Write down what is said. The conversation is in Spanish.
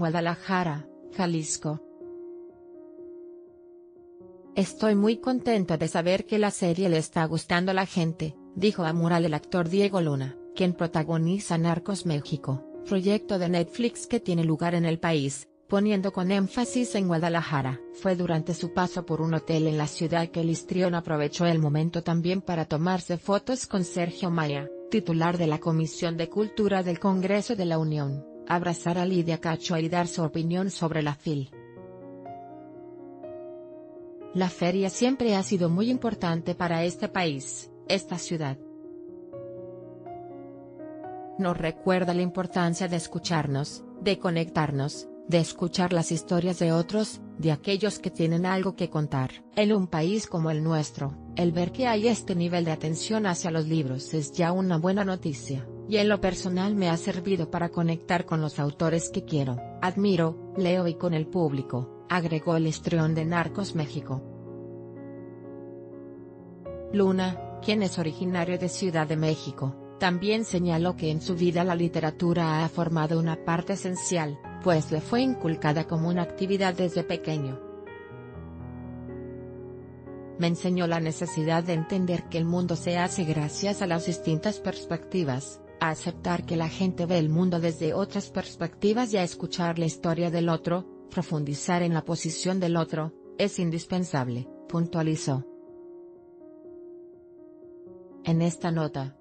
Guadalajara, Jalisco. Estoy muy contento de saber que la serie le está gustando a la gente, dijo a Mural el actor Diego Luna, quien protagoniza Narcos México, proyecto de Netflix que tiene lugar en el país, poniendo con énfasis en Guadalajara. Fue durante su paso por un hotel en la ciudad que el histrión aprovechó el momento también para tomarse fotos con Sergio Maya, titular de la Comisión de Cultura del Congreso de la Unión, abrazar a Lidia Cacho y dar su opinión sobre la FIL. La feria siempre ha sido muy importante para este país, esta ciudad. Nos recuerda la importancia de escucharnos, de conectarnos, de escuchar las historias de otros, de aquellos que tienen algo que contar. En un país como el nuestro, el ver que hay este nivel de atención hacia los libros es ya una buena noticia, y en lo personal me ha servido para conectar con los autores que quiero, admiro, leo y con el público agregó el histrión de Narcos México. Luna, quien es originario de Ciudad de México, también señaló que en su vida la literatura ha formado una parte esencial, pues le fue inculcada como una actividad desde pequeño. Me enseñó la necesidad de entender que el mundo se hace gracias a las distintas perspectivas, a aceptar que la gente ve el mundo desde otras perspectivas y a escuchar la historia del otro, profundizar en la posición del otro, es indispensable, puntualizó. En esta nota,